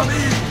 contra mí.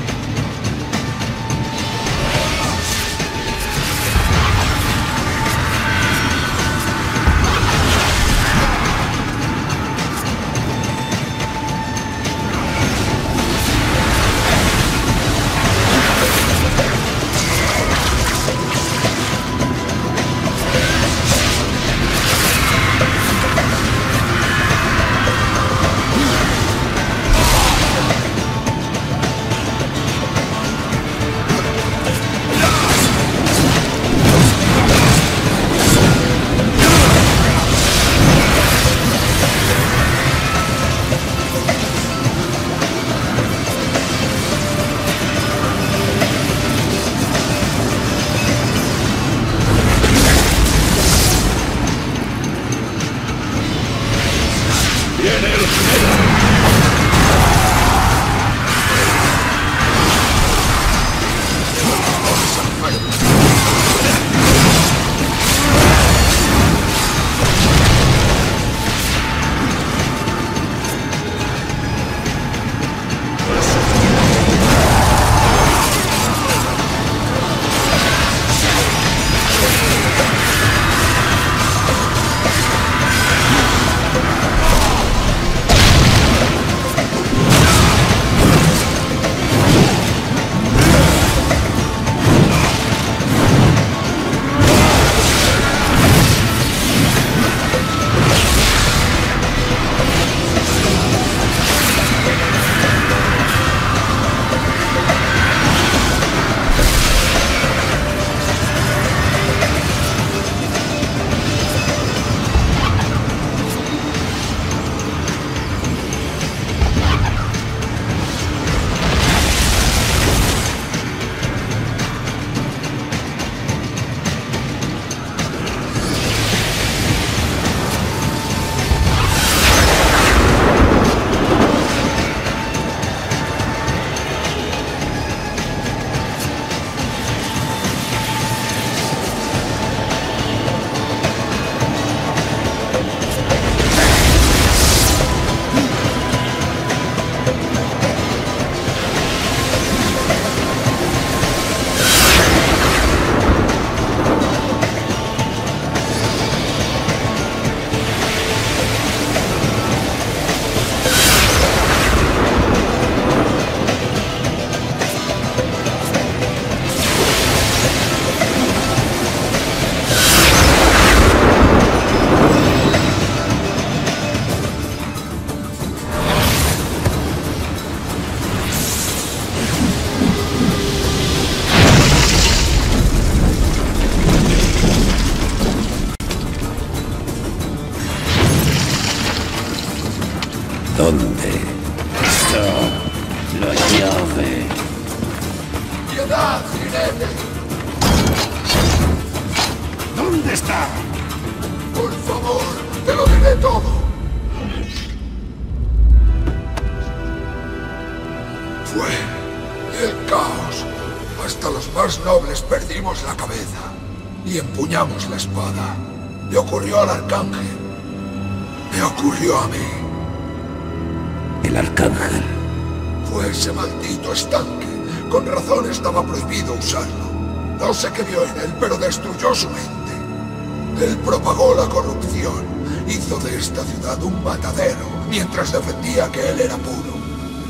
Sé qué vio en él, pero destruyó su mente. Él propagó la corrupción. Hizo de esta ciudad un matadero, mientras defendía que él era puro.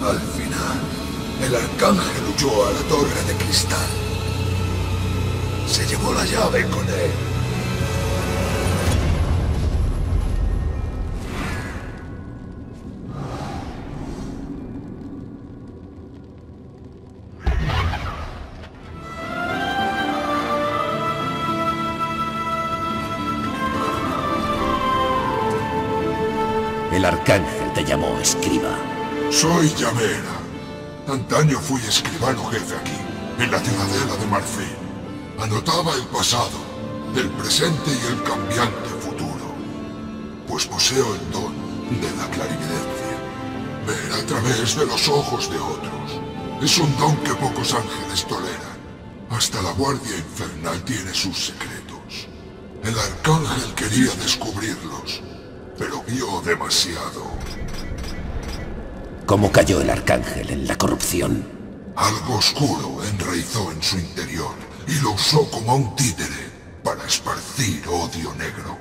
Al final, el arcángel huyó a la torre de cristal. Se llevó la llave con él. Soy Llamera. Antaño fui escribano jefe aquí, en la ciudadela de Marfil. Anotaba el pasado, el presente y el cambiante futuro. Pues poseo el don de la clarividencia. Ver a través de los ojos de otros. Es un don que pocos ángeles toleran. Hasta la Guardia Infernal tiene sus secretos. El arcángel quería descubrirlos, pero vio demasiado. ¿Cómo cayó el arcángel en la corrupción? Algo oscuro enraizó en su interior y lo usó como un títere para esparcir odio negro.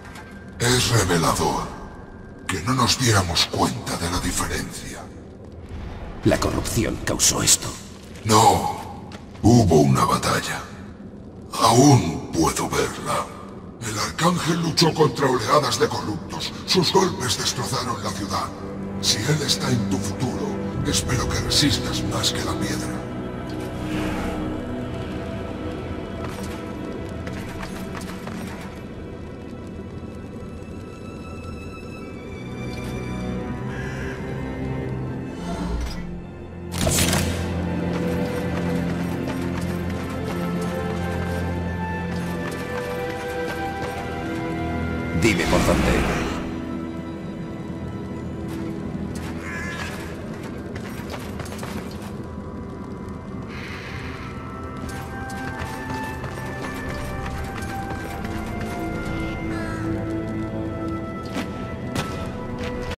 Es revelador que no nos diéramos cuenta de la diferencia. La corrupción causó esto. No, hubo una batalla. Aún puedo verla. El arcángel luchó contra oleadas de corruptos. Sus golpes destrozaron la ciudad. Si él está en tu futuro, espero que resistas más que la piedra.